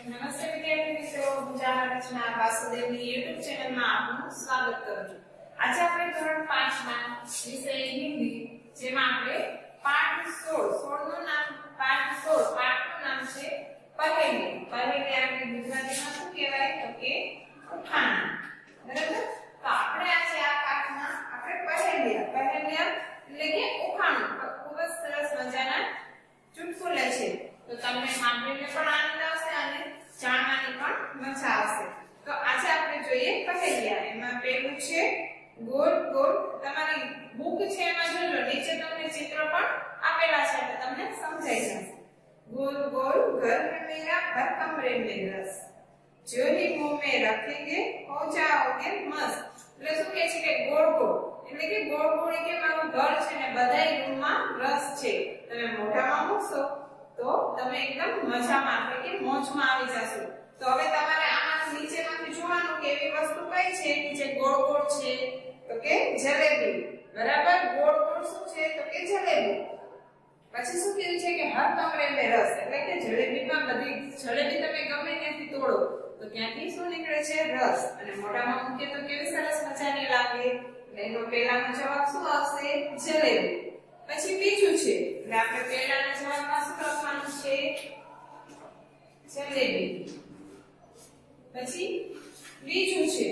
નમસ્તે વિદ્યાર્થી મિત્રો, ગુજરાત રચના વાસુદેવની YouTube ચેનલમાં આપનું સ્વાગત કરું છું. આજે આપણે ધોરણ 5 માં વિષય હિન્દી, જેમાં આપણે પાઠ 16 16 નું નામ, પાઠ 16 પાઠનું નામ છે પહેલી. પહેલી આપણે ગુજરાતીમાં શું કહેવાય? તો કે ઉઠાણ. બરાબર? તો આપણે આજે આ પાઠમાં આપણે પહેલી પહેલી એટલે કે ઉખાણું ખૂબ જ સરસ મજાના ચુટકુલા છે તો તમને સાંભળીને પણ આનંદ આવશે અને જાણવાની પણ મજા આવશે તો આજે આપણે જોઈએ પહેલિયા એમાં પહેલું છે? ગુડ ગુડ તમારી બુક છે એમાં જોજો નીચે તમને ચિત્ર પણ આપેલા છે, એટલે તમને સમજાઈ જશે. ગોલ ગોલ ઘર મે મેરા હર કમરે મે રસ. જો હી મુંહ મે રખેંગે હો જાઓગે મસ્ત એટલે શું કહે છે કે ગોળ ગોળ? એટલે કે ગોળ ગોળ કે મારું ઘર છે ને બધાય રૂમમાં રસ છે. તમે મોઢામાં મૂકશો તો તમે એકદમ મજામાં એટલે કે મોજમાં આવી જશો. તો હવે તમારે આમાં નીચેમાંથી જોવાનું કે એવી વસ્તુ કઈ છે? કે જે ગોળ ગોળ છે, તો કે જલેબી. બરાબર? ગોળ ગોળ શું છે? તો કે જલેબી. પછી શું કીધું છે કે હર કમરે મે રસ. એટલે કે જલેબીમાં બધી જલેબી તમે ગમે ત્યાંથી તોડો, તો ત્યાંથી શું નીકળે છે? રસ. અને મોઢામાં મૂકીએ તો કેવી સરસ મજાની લાગે. એટલે એનો પહેલાનો જવાબ શું આવશે? જલેબી. પછી બીજું છે. એટલે આપણે પહેલાના જવાબમાં શું લખવાનું છે? જલેબી. પછી બીજું છે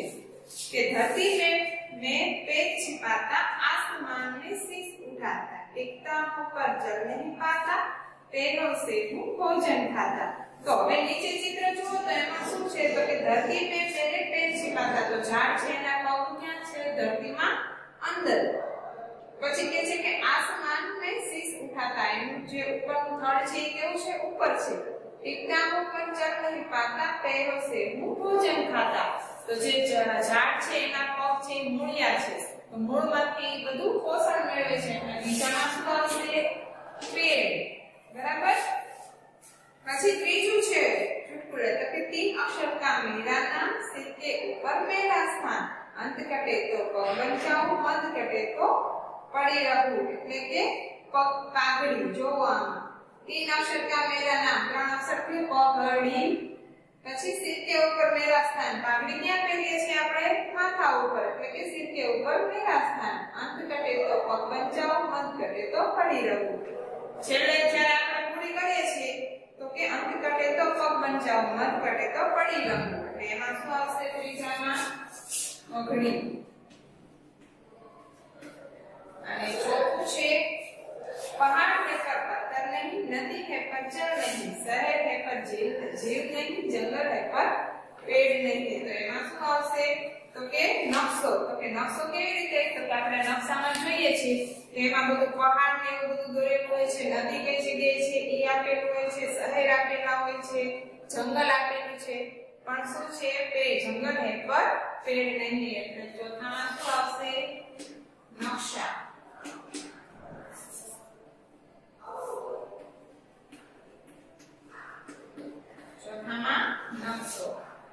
કે ધરતી में मैं पेट छिपाता आसमान में शीश उठाता टिकता हूँ पर चल नहीं पाता पैरों से हूँ भोजन खाता તો હવે નીચે ચિત્ર જુઓ તો એમાં શું છે તો કે ધરતી पे मेरे पेट छिपाता તો ઝાડ છે એના પગ ક્યાં છે ધરતીમાં અંદર પછી કે છે કે આસમાન में शीश उठाता એનું જે ઉપરનું થડ છે એ કેવું છે ઉપર છે टिकता हूँ पर પાકા પહેરો છે હું ભોજન ખાતા. તો જે ઝાડ છે, એના પગ છે મૂળિયા છે. તો મૂળમાંથી બધું પોષણ મેળવે છે. અને બીજામાં શું આવશે પેડ. બરાબર? પછી ત્રીજું છે ચુટકુલ એટલે કે તીન અક્ષર કા મેરા નામ સિક્કે ઉપર મેરા સ્થાન અંત કટે તો પગ બન જાઉં કટે તો પડી રહું એટલે કે પગ પાઘડી જોવા તીન અક્ષર કા મેરા નામ ત્રણ અક્ષર કે પગડી પછી સિત્તે ઉપર મેરા સ્થાન પાઘડી ક્યાં પહેરીએ છીએ આપણે? માથા ઉપર. એટલે કે સિત્તે ઉપર મેરા સ્થાન અંત ઘટે તો પગ બંચાવ અંત ઘટે તો પડી રહું. છેલ્લે જ્યારે આપણે પૂરી કરીએ છીએ, તો કે અંત ઘટે તો પગ બંચાવ મન ઘટે તો પડી રહું. એટલે એમાં શું આવશે ત્રીજામાં? મઘણી અને ચોથું છે, પહાડ હે પર પથ્થર નહીં નદી કે પર જળ નહીં, શહેર જીવ જીવ નહીં જંગલ હે પર પેડ નહીં તો એમાં શું આવશે? તો કે નકશો. તો કે નકશો કેવી રીતે? તો કે આપણે નકશામાં જોઈએ છે એમાં બધું પહાડ ને એવું બધું દોરેલું હોય છે, નદી કઈ જગ્યાએ છે એ આપેલું હોય છે, શહેર આપેલા હોય છે, જંગલ આપેલું છે. પણ શું છે? પે જંગલ હે પર પેડ નહીં. એટલે જો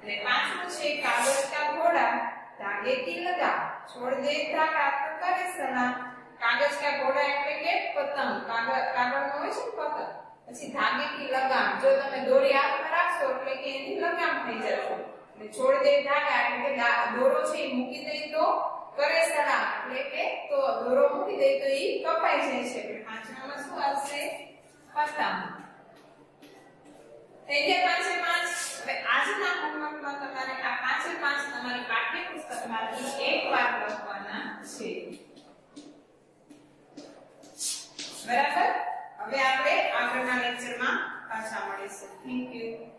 અને પાંચમું છે કાગળ કા ઘોડા धागे की लगा छोड़ दे धागा तो करे सलाम કાગજ કા ઘોડા એટલે કે પતંગ કાગળ કાગળનો હોય છે ને પતંગ પછી ધાગે કી લગામ જો તમે દોરી હાથમાં રાખશો એટલે કે એની લગામ થઈ જશે અને છોડ દે ધાગા એટલે કે દા- દોરો છે એ મૂકી દે તો કરે સલામ એટલે કે તો દોરો મૂકી દે તો ઈ કપાઈ જાય છે એટલે પાંચમામાં શું આવશે પતંગ થઈ ગયા પાંચે પાંચ બરાબર? હવે આપણે આગળના લેક્ચરમાં પાછા મળીશું. Thank you